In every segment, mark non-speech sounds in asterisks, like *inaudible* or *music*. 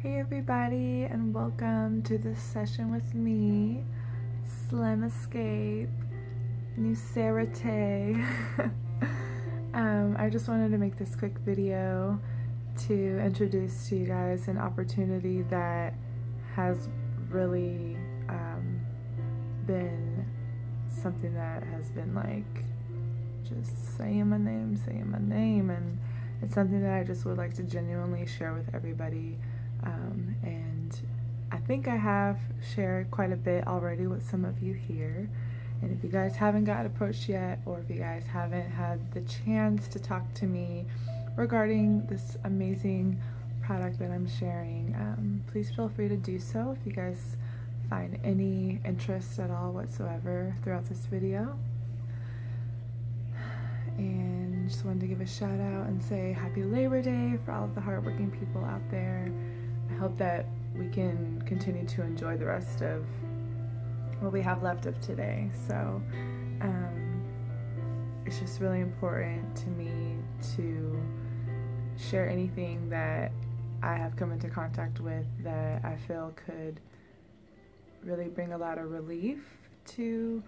Hey everybody and welcome to this session with me, Slim Escape, Nucerity. *laughs* um, I just wanted to make this quick video to introduce to you guys an opportunity that has really um, been something that has been like just saying my name, saying my name, and it's something that I just would like to genuinely share with everybody um, and I think I have shared quite a bit already with some of you here. And if you guys haven't got approached yet, or if you guys haven't had the chance to talk to me regarding this amazing product that I'm sharing, um, please feel free to do so if you guys find any interest at all whatsoever throughout this video. And just wanted to give a shout out and say happy Labor Day for all of the hardworking people out there. I hope that we can continue to enjoy the rest of what we have left of today. So um, it's just really important to me to share anything that I have come into contact with that I feel could really bring a lot of relief to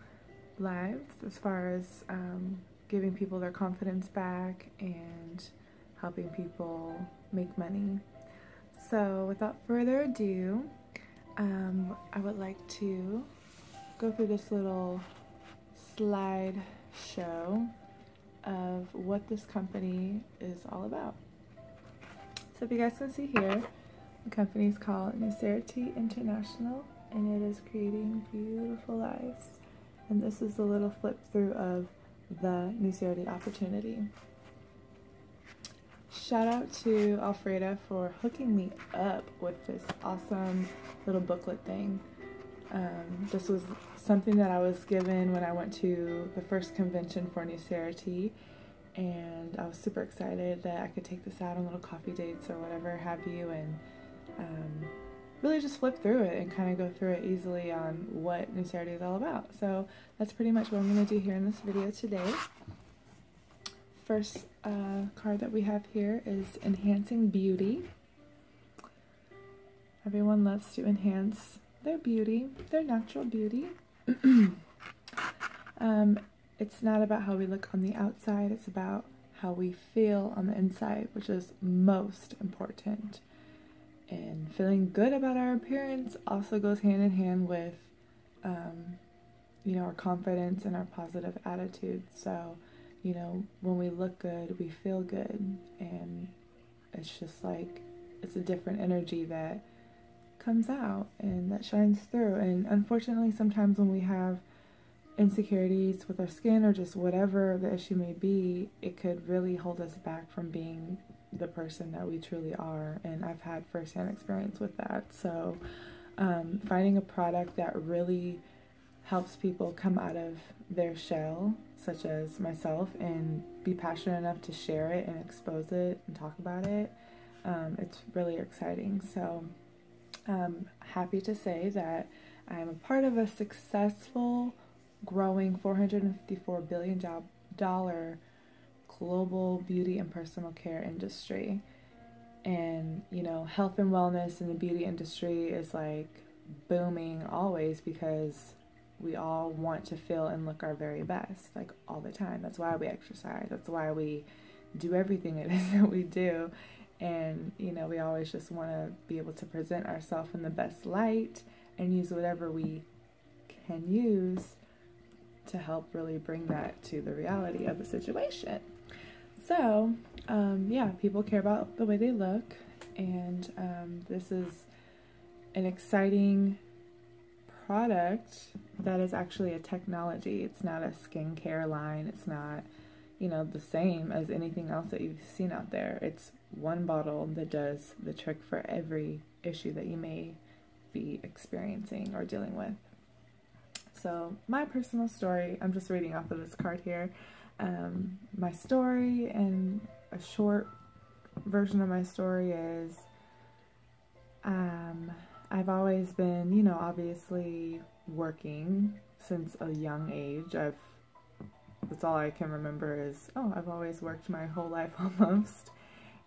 lives as far as um, giving people their confidence back and helping people make money. So without further ado, um, I would like to go through this little slide show of what this company is all about. So if you guys can see here, the company is called Nucerity International and it is creating beautiful lives. And this is a little flip through of the Nucerity opportunity. Shout out to Alfreda for hooking me up with this awesome little booklet thing. Um, this was something that I was given when I went to the first convention for New Nucerity, and I was super excited that I could take this out on little coffee dates or whatever have you, and um, really just flip through it and kind of go through it easily on what New Nucerity is all about. So that's pretty much what I'm going to do here in this video today first uh, card that we have here is Enhancing Beauty. Everyone loves to enhance their beauty, their natural beauty. *clears throat* um, it's not about how we look on the outside, it's about how we feel on the inside, which is most important. And feeling good about our appearance also goes hand in hand with, um, you know, our confidence and our positive attitude. So, you know, when we look good, we feel good. And it's just like, it's a different energy that comes out and that shines through. And unfortunately, sometimes when we have insecurities with our skin or just whatever the issue may be, it could really hold us back from being the person that we truly are. And I've had firsthand experience with that. So, um, finding a product that really helps people come out of their shell such as myself, and be passionate enough to share it and expose it and talk about it, um, it's really exciting. So I'm happy to say that I am a part of a successful, growing $454 billion global beauty and personal care industry. And, you know, health and wellness in the beauty industry is like booming always because we all want to feel and look our very best, like all the time. That's why we exercise. That's why we do everything *laughs* it is that we do. And, you know, we always just want to be able to present ourselves in the best light and use whatever we can use to help really bring that to the reality of the situation. So, um, yeah, people care about the way they look, and um, this is an exciting product that is actually a technology. It's not a skincare line. It's not, you know, the same as anything else that you've seen out there. It's one bottle that does the trick for every issue that you may be experiencing or dealing with. So, my personal story, I'm just reading off of this card here. Um, my story and a short version of my story is um, I've always been, you know, obviously working since a young age. I've that's all I can remember is oh, I've always worked my whole life *laughs* almost.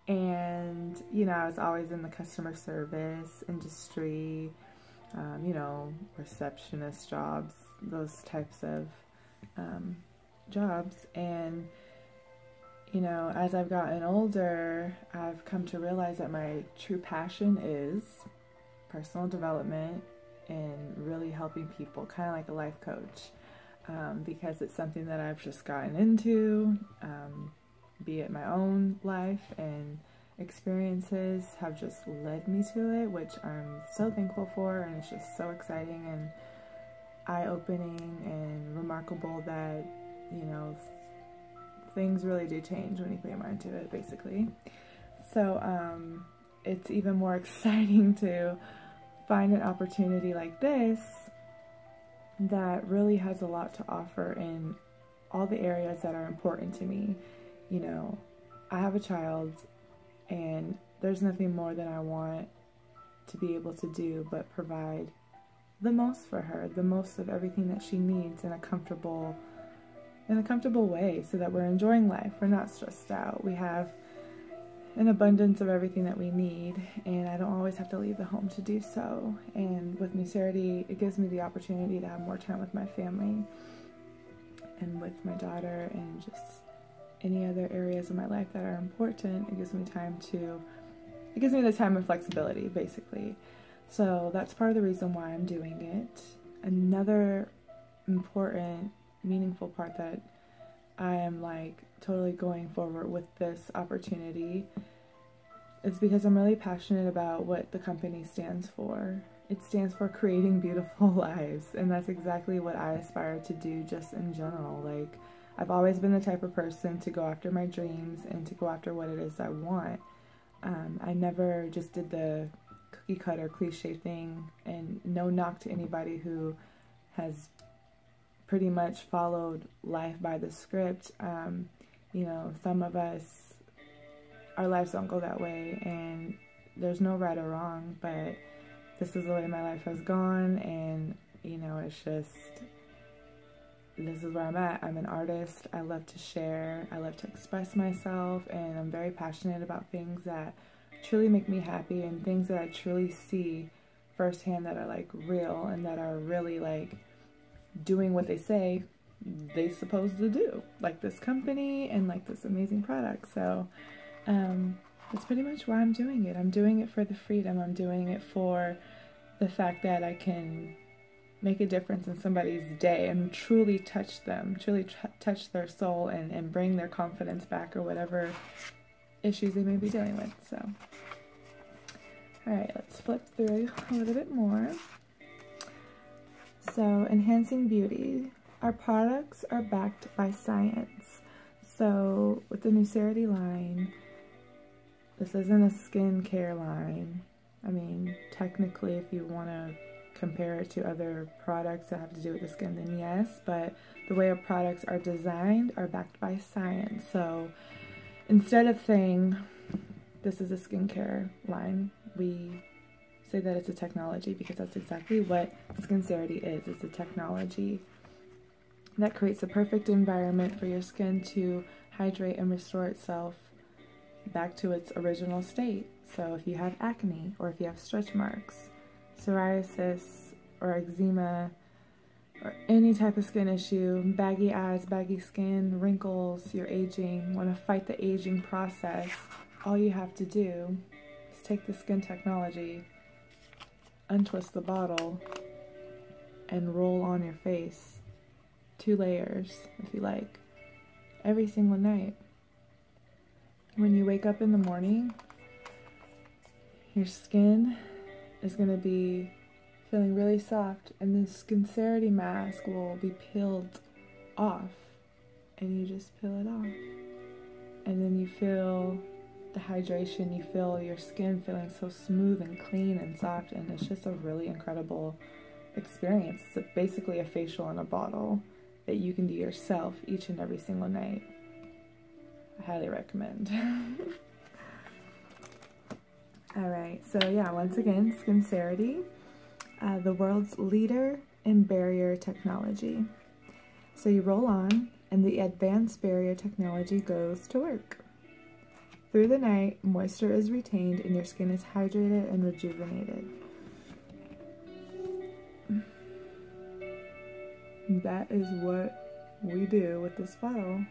And you know, I was always in the customer service industry, um, you know, receptionist jobs, those types of um, jobs. And, you know, as I've gotten older, I've come to realize that my true passion is personal development and really helping people, kind of like a life coach, um, because it's something that I've just gotten into, um, be it my own life and experiences have just led me to it, which I'm so thankful for, and it's just so exciting and eye opening and remarkable that, you know, things really do change when you put your mind to it, basically. So, um, it's even more *laughs* exciting to find an opportunity like this that really has a lot to offer in all the areas that are important to me. You know, I have a child and there's nothing more that I want to be able to do but provide the most for her, the most of everything that she needs in a comfortable in a comfortable way so that we're enjoying life. We're not stressed out. We have an abundance of everything that we need and I don't always have to leave the home to do so. And with Nucerity, it gives me the opportunity to have more time with my family and with my daughter and just any other areas of my life that are important. It gives me time to, it gives me the time and flexibility, basically. So that's part of the reason why I'm doing it. Another important, meaningful part that I am like totally going forward with this opportunity is because I'm really passionate about what the company stands for. It stands for creating beautiful *laughs* lives, and that's exactly what I aspire to do just in general. Like, I've always been the type of person to go after my dreams and to go after what it is I want. Um, I never just did the cookie cutter cliche thing, and no knock to anybody who has pretty much followed life by the script. Um, you know, some of us, our lives don't go that way, and there's no right or wrong, but this is the way my life has gone, and you know, it's just this is where I'm at. I'm an artist. I love to share. I love to express myself, and I'm very passionate about things that truly make me happy and things that I truly see firsthand that are like real and that are really like doing what they say they supposed to do like this company and like this amazing product so um that's pretty much why i'm doing it i'm doing it for the freedom i'm doing it for the fact that i can make a difference in somebody's day and truly touch them, truly touch their soul and, and bring their confidence back or whatever issues they may be dealing with. So, all right, let's flip through a little bit more. So, enhancing beauty. Our products are backed by science. So, with the Nucerity line, this isn't a skincare line. I mean, technically, if you want to compare it to other products that have to do with the skin, then yes. But the way our products are designed are backed by science. So instead of saying this is a skincare line, we say that it's a technology because that's exactly what Skincerity is. It's a technology that creates a perfect environment for your skin to hydrate and restore itself back to its original state. So if you have acne or if you have stretch marks, psoriasis or eczema or any type of skin issue, baggy eyes, baggy skin, wrinkles, you're aging, want to fight the aging process, all you have to do is take the skin technology, untwist the bottle, and roll on your face. Two layers, if you like, every single night. When you wake up in the morning, your skin is going to be feeling really soft and the Skincerity mask will be peeled off and you just peel it off. And then you feel the hydration, you feel your skin feeling so smooth and clean and soft and it's just a really incredible experience. It's basically a facial in a bottle that you can do yourself each and every single night. I highly recommend. *laughs* All right, so yeah, once again, Skincerity, uh, the world's leader in barrier technology. So you roll on, and the advanced barrier technology goes to work. Through the night, moisture is retained and your skin is hydrated and rejuvenated. That is what we do with this bottle.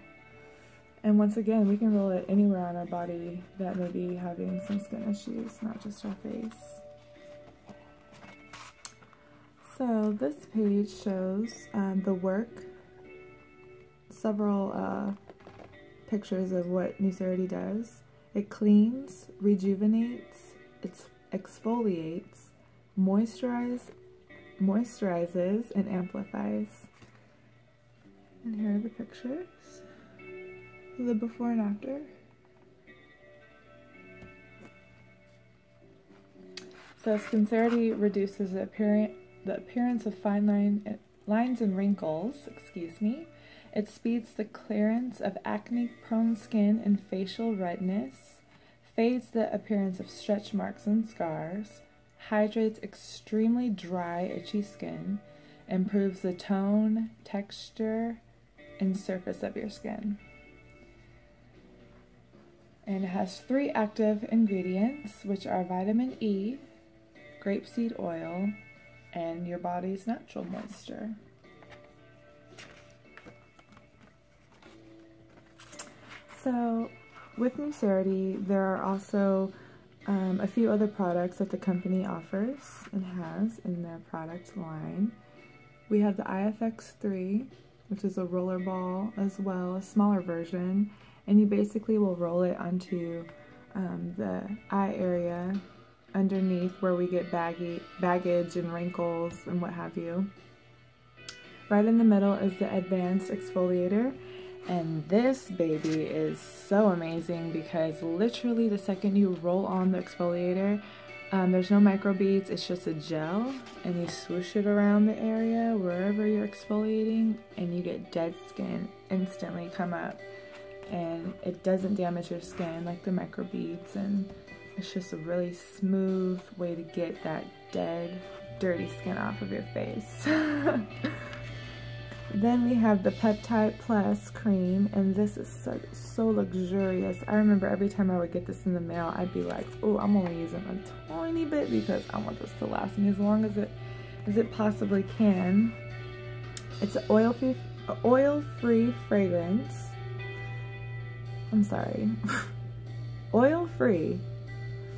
And once again, we can roll it anywhere on our body that may be having some skin issues, not just our face. So this page shows um, the work, several uh, pictures of what Nucerity does. It cleans, rejuvenates, it exfoliates, moisturizes, moisturizes, and amplifies. And here are the pictures the before and after. So Skincerity reduces the, appearance, the appearance of fine line, lines and wrinkles, excuse me. It speeds the clearance of acne-prone skin and facial redness, fades the appearance of stretch marks and scars, hydrates extremely dry, itchy skin, improves the tone, texture, and surface of your skin and it has three active ingredients, which are vitamin E, grapeseed oil, and your body's natural moisture. So, with Nucerity, there are also um, a few other products that the company offers and has in their product line. We have the IFX3, which is a roller ball as well, a smaller version, and you basically will roll it onto um, the eye area underneath where we get baggy, baggage and wrinkles and what have you. Right in the middle is the Advanced Exfoliator. And this baby is so amazing because literally the second you roll on the exfoliator, um, there's no microbeads, it's just a gel and you swoosh it around the area wherever you're exfoliating and you get dead skin instantly come up. And it doesn't damage your skin like the microbeads and it's just a really smooth way to get that dead dirty skin off of your face *laughs* then we have the peptide plus cream and this is so, so luxurious i remember every time i would get this in the mail i'd be like oh i'm only using a tiny bit because i want this to last me as long as it as it possibly can it's an oil free oil free fragrance I'm sorry. *laughs* Oil free,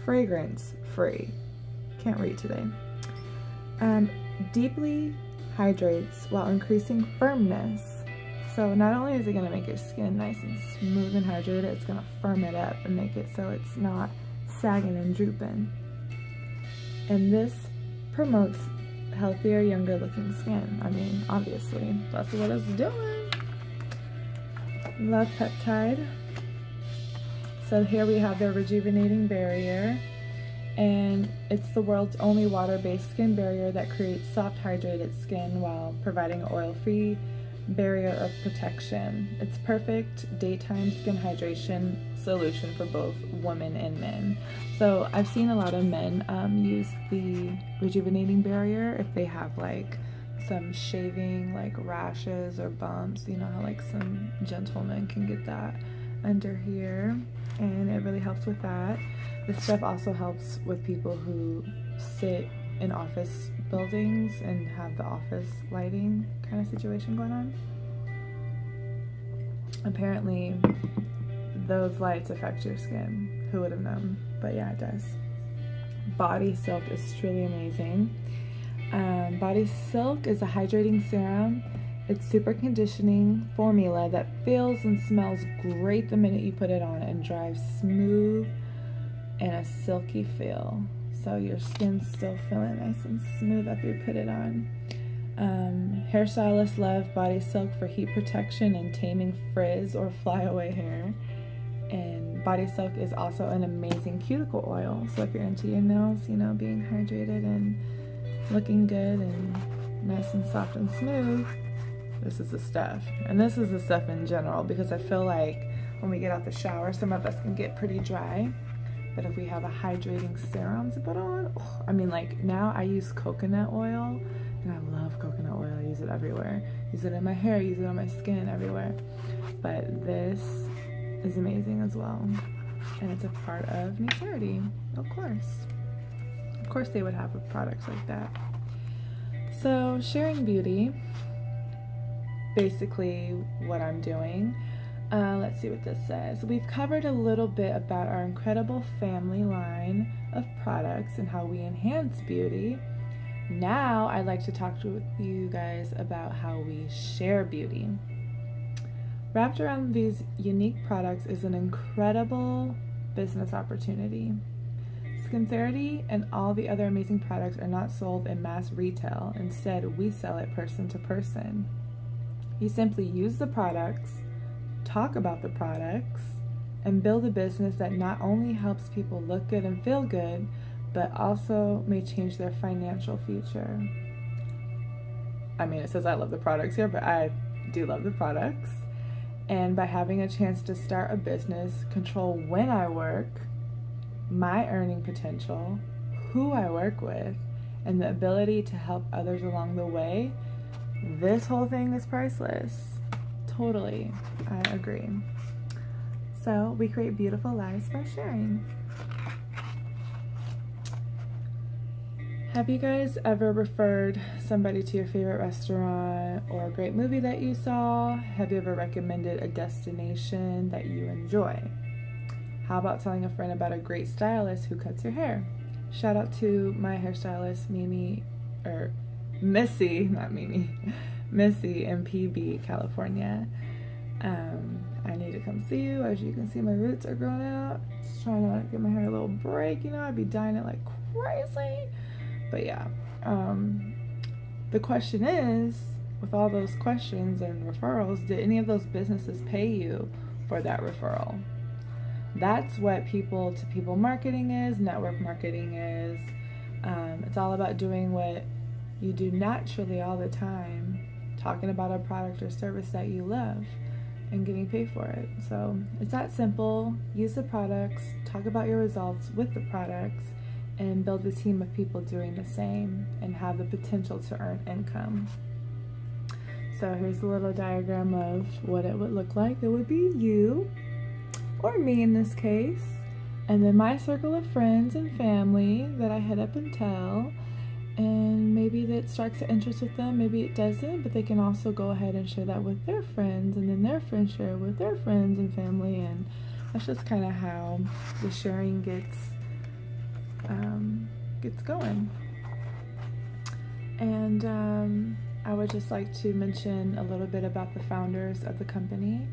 fragrance free. Can't read today. Um, deeply hydrates while increasing firmness. So not only is it going to make your skin nice and smooth and hydrated, it's going to firm it up and make it so it's not sagging and drooping. And this promotes healthier, younger looking skin. I mean, obviously, that's what it's doing. Love Peptide. So here we have the rejuvenating barrier and it's the world's only water-based skin barrier that creates soft hydrated skin while providing oil-free barrier of protection. It's perfect daytime skin hydration solution for both women and men. So I've seen a lot of men um, use the rejuvenating barrier if they have like some shaving like rashes or bumps. You know how like some gentlemen can get that under here and it really helps with that. This stuff also helps with people who sit in office buildings and have the office lighting kind of situation going on. Apparently, those lights affect your skin. Who would have known? But yeah, it does. Body Silk is truly amazing. Um, Body Silk is a hydrating serum it's super conditioning formula that feels and smells great the minute you put it on and drives smooth and a silky feel. So your skin's still feeling nice and smooth after you put it on. Um, hairstylists love body silk for heat protection and taming frizz or flyaway hair. And body silk is also an amazing cuticle oil. So if you're into your nails, you know, being hydrated and looking good and nice and soft and smooth, this is the stuff. And this is the stuff in general because I feel like when we get out the shower, some of us can get pretty dry. But if we have a hydrating serum to put on, oh, I mean like now I use coconut oil and I love coconut oil. I use it everywhere. Use it in my hair, use it on my skin, everywhere. But this is amazing as well. and it's a part of Nucerity, of course. Of course, they would have products like that. So, sharing beauty, basically what I'm doing. Uh, let's see what this says. We've covered a little bit about our incredible family line of products and how we enhance beauty. Now, I'd like to talk to you guys about how we share beauty. Wrapped around these unique products is an incredible business opportunity. Skincerity and all the other amazing products are not sold in mass retail. Instead, we sell it person to person. You simply use the products, talk about the products, and build a business that not only helps people look good and feel good, but also may change their financial future. I mean, it says I love the products here, but I do love the products. And by having a chance to start a business, control when I work, my earning potential, who I work with, and the ability to help others along the way, this whole thing is priceless. Totally, I agree. So, we create beautiful lives by sharing. Have you guys ever referred somebody to your favorite restaurant or a great movie that you saw? Have you ever recommended a destination that you enjoy? How about telling a friend about a great stylist who cuts your hair? Shout out to my hairstylist, Mimi, or Missy, not Mimi, Missy in PB, California. Um, I need to come see you. As you can see, my roots are growing out. Just trying to give my hair a little break, you know, I'd be dyeing it like crazy. But yeah, um, the question is with all those questions and referrals, did any of those businesses pay you for that referral? That's what people to people marketing is, network marketing is. Um, it's all about doing what you do naturally all the time, talking about a product or service that you love and getting paid for it. So it's that simple. Use the products, talk about your results with the products, and build a team of people doing the same and have the potential to earn income. So here's a little diagram of what it would look like. It would be you, or me in this case, and then my circle of friends and family that I head up and tell. And maybe that strikes an interest with them, maybe it doesn't, but they can also go ahead and share that with their friends, and then their friends share with their friends and family, and that's just kind of how the sharing gets um, gets going. And um, I would just like to mention a little bit about the founders of the company.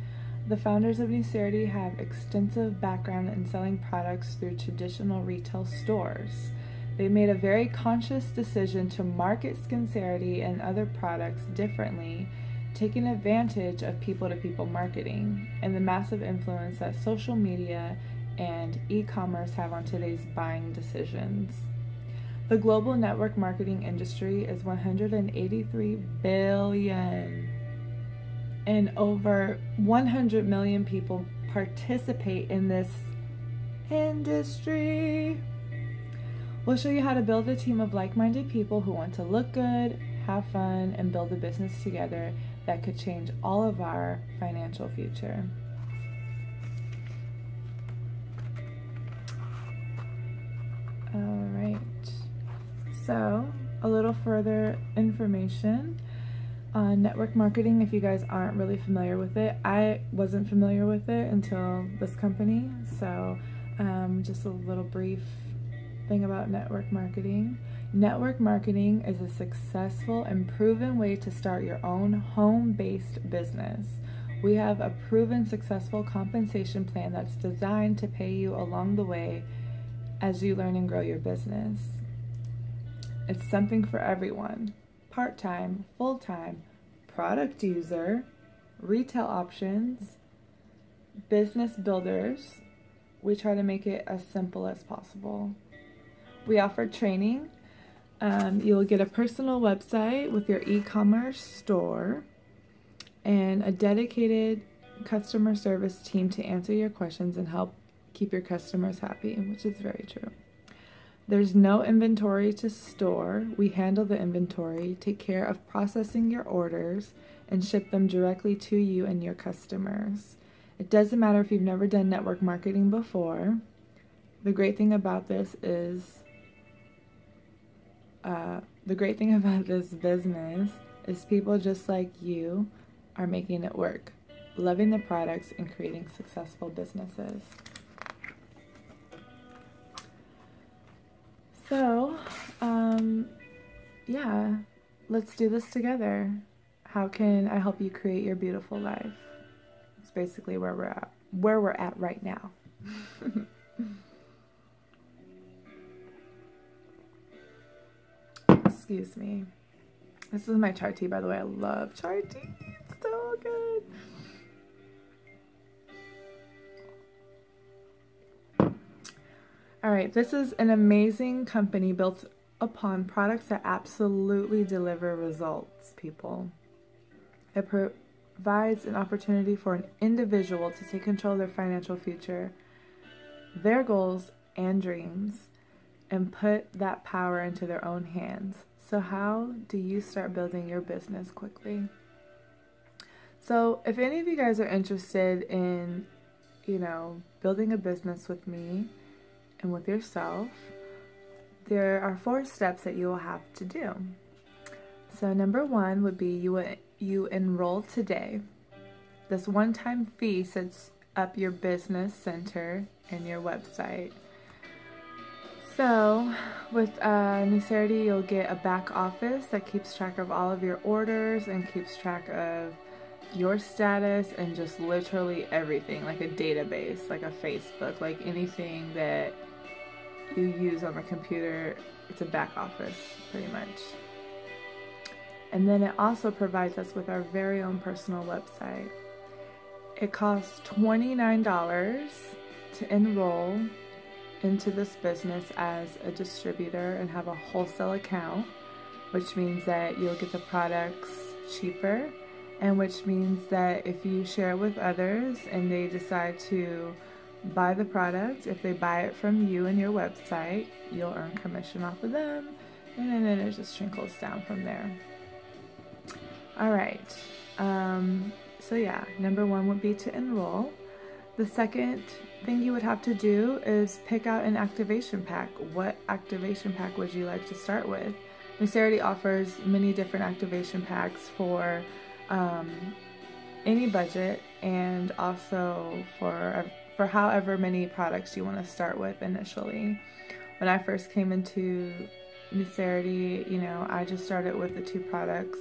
The founders of Nucerity have extensive background in selling products through traditional retail stores. They made a very conscious decision to market Skincerity and other products differently, taking advantage of people to people marketing and the massive influence that social media and e commerce have on today's buying decisions. The global network marketing industry is 183 billion and over 100 million people participate in this industry. We'll show you how to build a team of like minded people who want to look good, have fun, and build a business together that could change all of our financial future. All right. So, a little further information on network marketing if you guys aren't really familiar with it. I wasn't familiar with it until this company. So, um, just a little brief thing about network marketing. Network marketing is a successful and proven way to start your own home based business. We have a proven successful compensation plan that's designed to pay you along the way as you learn and grow your business. It's something for everyone part time, full time, product user, retail options, business builders. We try to make it as simple as possible. We offer training. Um, you'll get a personal website with your e commerce store and a dedicated customer service team to answer your questions and help keep your customers happy, which is very true. There's no inventory to store. We handle the inventory, take care of processing your orders, and ship them directly to you and your customers. It doesn't matter if you've never done network marketing before. The great thing about this is, uh, the great thing *laughs* about this business is people just like you are making it work, loving the products and creating successful businesses. So, um, yeah, let's do this together. How can I help you create your beautiful life? It's basically where we're at, where we're at right now. *laughs* Excuse me. This is my chai tea, by the way. I love chai tea. It's so good. All right, this is an amazing company built upon products that absolutely deliver results, people. It provides an opportunity for an individual to take control of their financial future, their goals and dreams, and put that power into their own hands. So, how do you start building your business quickly? So, if any of you guys are interested in, you know, building a business with me, and with yourself, there are four steps that you will have to do. So number one would be you you enroll today. This one-time fee sets up your business center and your website. So with uh, you'll get a back office that keeps track of all of your orders and keeps track of your status and just literally everything, like a database, like a Facebook, like anything that you use on the computer. It's a back office, pretty much. And then it also provides us with our very own personal website. It costs $29 to enroll into this business as a distributor and have a wholesale account, which means that you'll get the products cheaper, and which means that if you share it with others and they decide to buy the product. If they buy it from you and your website, you'll earn commission off of them, and then it just trickles down from there. All right. Um, so yeah, number one would be to enroll. The second thing you would have to do is pick out an activation pack. What activation pack would you like to start with? Nucerity offers many different activation packs for um, any budget and also for for however many products you want to start with initially. When I first came into Nucerity, you know, I just started with the two products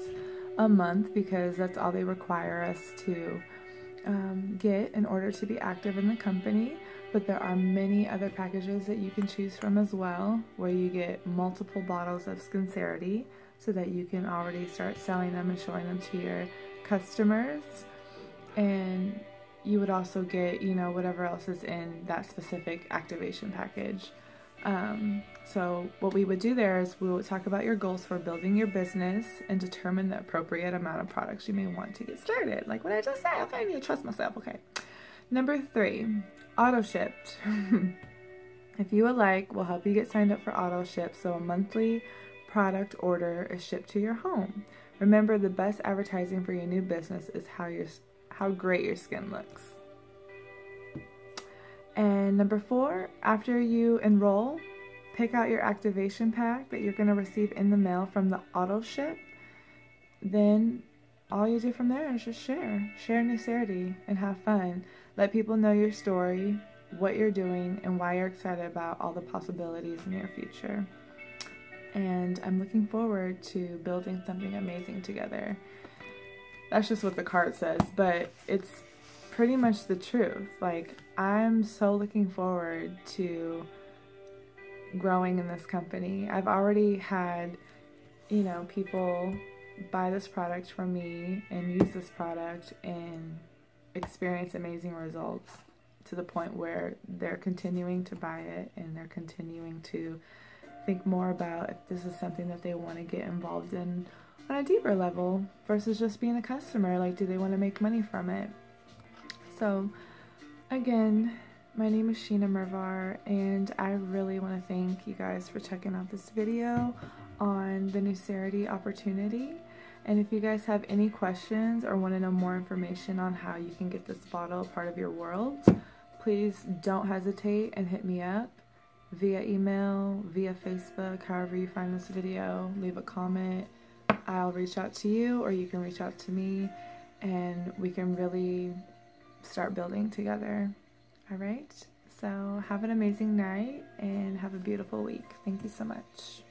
a month because that's all they require us to um, get in order to be active in the company. But there are many other packages that you can choose from as well, where you get multiple bottles of Skincerity so that you can already start selling them and showing them to your customers. And you would also get, you know, whatever else is in that specific activation package. Um, so what we would do there is we would talk about your goals for building your business and determine the appropriate amount of products you may want to get started. Like what I just said, okay, I need to trust myself, okay. Number three, auto shipped. *laughs* if you would like, we'll help you get signed up for auto ship so a monthly product order is shipped to your home. Remember, the best advertising for your new business is how your how great your skin looks. And number four, after you enroll, pick out your activation pack that you're going to receive in the mail from the auto ship. Then all you do from there is just share. Share Nucerity and have fun. Let people know your story, what you're doing, and why you're excited about all the possibilities in your future. And I'm looking forward to building something amazing together. That's just what the card says, but it's pretty much the truth. Like, I'm so looking forward to growing in this company. I've already had, you know, people buy this product from me and use this product and experience amazing results to the point where they're continuing to buy it and they're continuing to think more about if this is something that they want to get involved in on a deeper level versus just being a customer. Like, do they want to make money from it? So, again, my name is Sheena Mervar, and I really want to thank you guys for checking out this video on the Nucerity opportunity. And if you guys have any questions or want to know more information on how you can get this bottle part of your world, please don't hesitate and hit me up via email, via Facebook, however you find this video. Leave a comment. I'll reach out to you or you can reach out to me and we can really start building together. All right? So have an amazing night and have a beautiful week. Thank you so much.